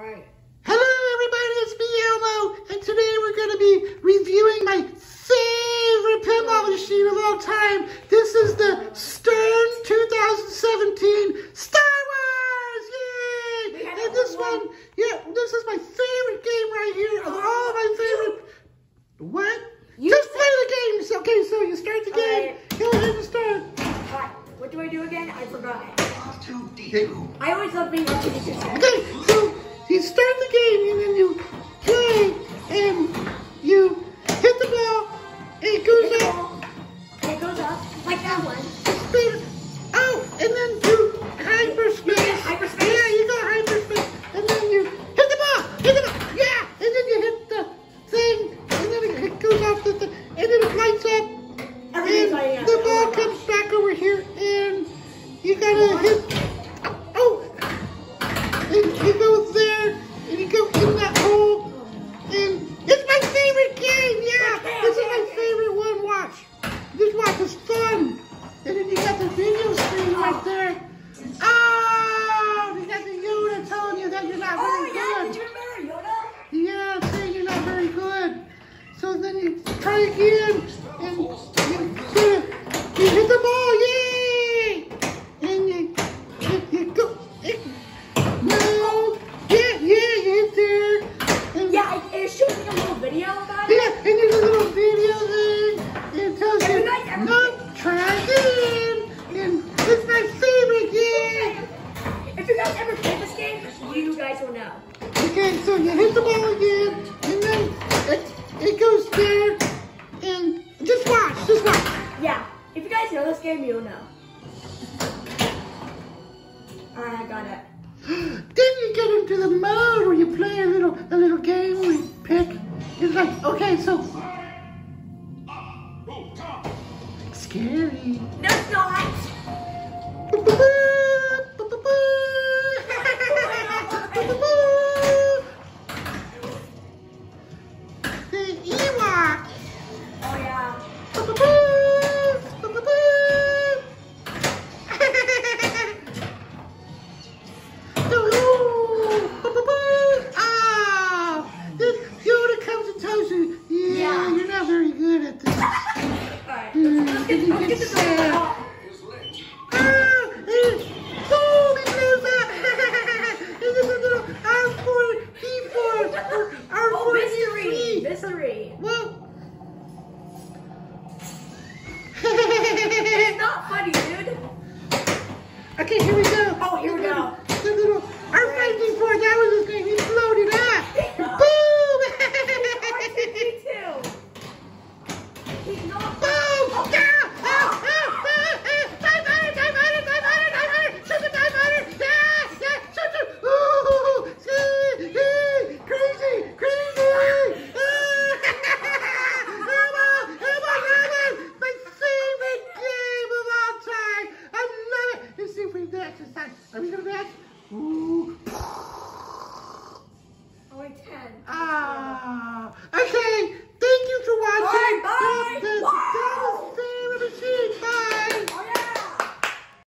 right. Hello, everybody. It's me, Elmo, and today we're going to be reviewing my favorite pinball machine of all time. This is the Stern 2017 Star Wars. Yay! And this one. one, yeah, this is my favorite game right here of oh. all my favorite. What? You Just play the games. Okay, so you start the All game. Go ahead and start. All right. What do I do again? I forgot. Okay. I always love being on TV. Okay, so you start the game and then you play and video screen right there. Oh, you got the Yoda telling you that you're not Oh very yeah, good. did you remember Yoda? Yeah, saying you're not very good. So then you try again, you guys will know. Okay, so you hit the ball again, and then it, it goes there, and just watch, just watch. Yeah, if you guys know this game, you'll know. Alright, I got it. Then you get into the mode where you play a little a little game where you pick. It's like, okay, so scary. No, it's not. R2D2. He's not. Boom! Ah! Ah! Ah! Ah! Ah! TIE Fighter! TIE Fighter! TIE Fighter! TIE Fighter! Shoot the TIE Fighter! Yeah! Yeah! Shoot! Shoot! Ooh! See! See! Crazy! Crazy! Ah! Elmo! Elmo! Elmo! My favorite game of all time! I love it! Let's see if we can time. Are we gonna match? Ooh!